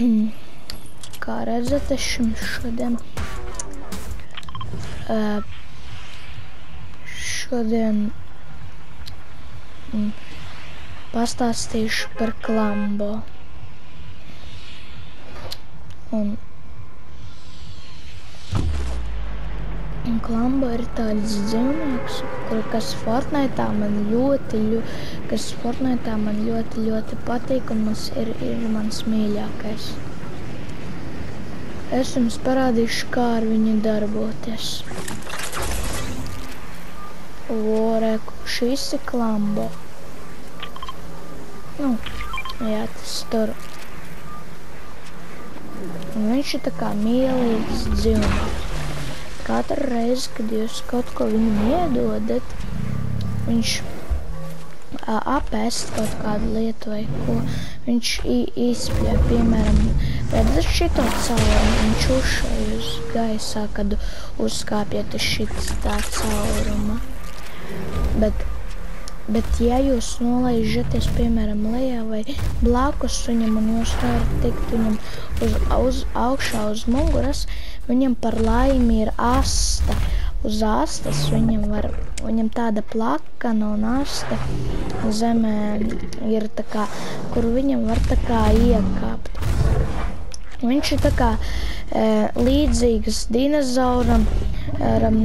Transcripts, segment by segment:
Kā redzat, es jums šodien, uh, šodien mm, pastāstīšu par klambo. Un, un klambo ir tāds dzīvnieks, kur, kas Fortnite man ļoti, ļo, kas Fortnite man ļoti, ļoti patīk un mums ir, ir mans mīļākais. Es jums parādīšu, kā ar viņu darboties. Lore, šis ir klambo. Nu, jā, tas tur. Un viņš ir tā kā mīlīgs dzīvnieks. Katru reizi, kad jūs kaut ko viņam iedodat, viņš apēst kaut kādu lietu vai ko viņš izspļauj. Piemēram, redzat šito caurumu, viņš uzšauj uz gaisā, kad uzkāpjat uz šitā tā cauruma. Bet, bet ja jūs nolaižaties, piemēram, lejā vai blakus viņam un jūs varat tikt viņam uz, uz augšā uz muguras, viņam par laimi ir asta uz astes viņam var, viņam tāda plakana un aste zemē ir tā kā, kur viņam var tā kā iekāpt. Viņš ir tā kā e, līdzīgs dinozauram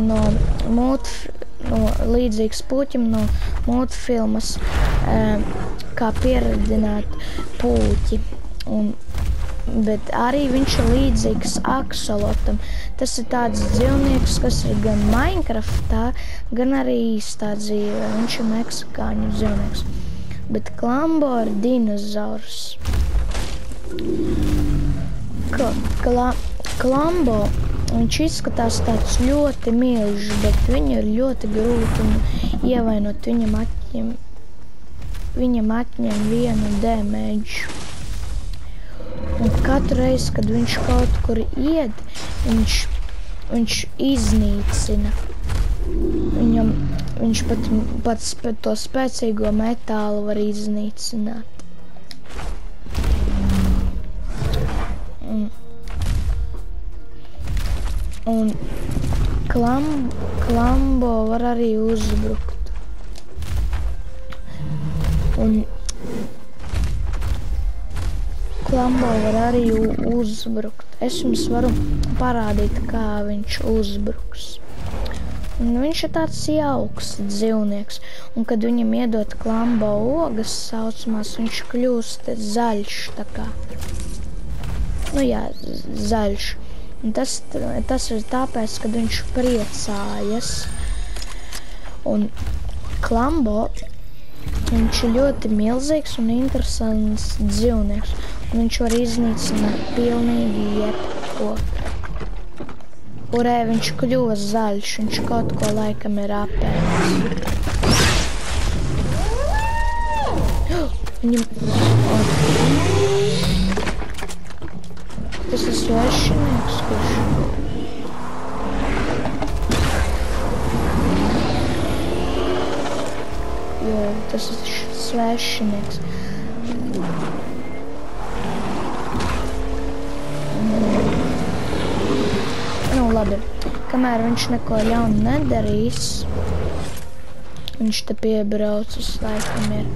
no multi, no, līdzīgs puķim no multfilmas, e, kā pieredzināt puķi. Un, bet arī viņš ir līdzīgs aksolotam. Tas ir tāds dzīvnieks, kas ir gan Minecraftā, gan arī īstā dzīvē. Viņš ir meksikāņu dzīvnieks. Bet Klambo ir dinozaurs. Ka, kla, klambo, viņš izskatās tāds ļoti milžs, bet viņu ir ļoti grūti ievainot. Viņam atņem, viņam atņem vienu dēmēģu. Un katru reizi, kad viņš kaut kur iet, viņš, viņš iznīcina. Viņam, viņš pat, pats pat to spēcīgo metālu var iznīcināt. Un, un klam, klambo var arī uzbrukt. Un Lambo var arī uzbrukt. Es jums varu parādīt, kā viņš uzbruks. Un viņš ir tāds jauks dzīvnieks, un kad viņam iedod klambo ogas saucamās, viņš kļūst zaļš tā kā. Nu jā, zaļš. Un tas, tas ir tāpēc, kad viņš priecājas. Un klambo, viņš ir ļoti milzīgs un interesants dzīvnieks. Viņš var iznīcināt pilnīgi jebko. Kurē viņš kļūst zaļš, viņš kaut ko laikam ir apēdis. Viņam... Tas ir svešinieks, kurš... Jo, tas ir svešinieks. labi. Kamēr viņš neko ļaunu nedarīs, viņš te piebraucis laikam ir.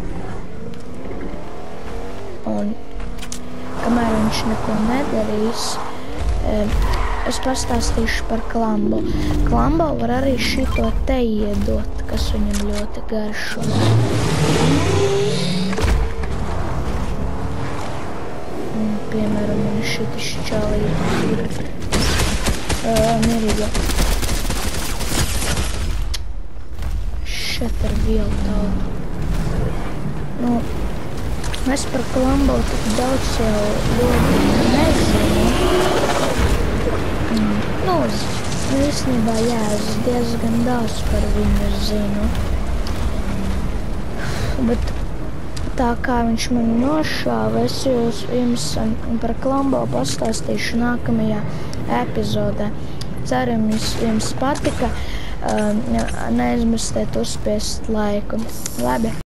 Un kamēr viņš neko nedarīs, es pastāstīšu par klambu. Klambo var arī šito te iedot, kas viņam ļoti garšo. Un, piemēram, man šitas čalītas mierīga. Šeit ir viela tauta. Nu, es par Klambo tik daudz jau ļoti nezinu. Nu, īstenībā, jā, es diezgan daudz par viņu zinu. Bet tā kā viņš man nošāva, es jūs, jums par Klambo pastāstīšu nākamajā epizodē. Ceru, jums, jums patika. Neaizmirstiet uzspiest laiku. Labi!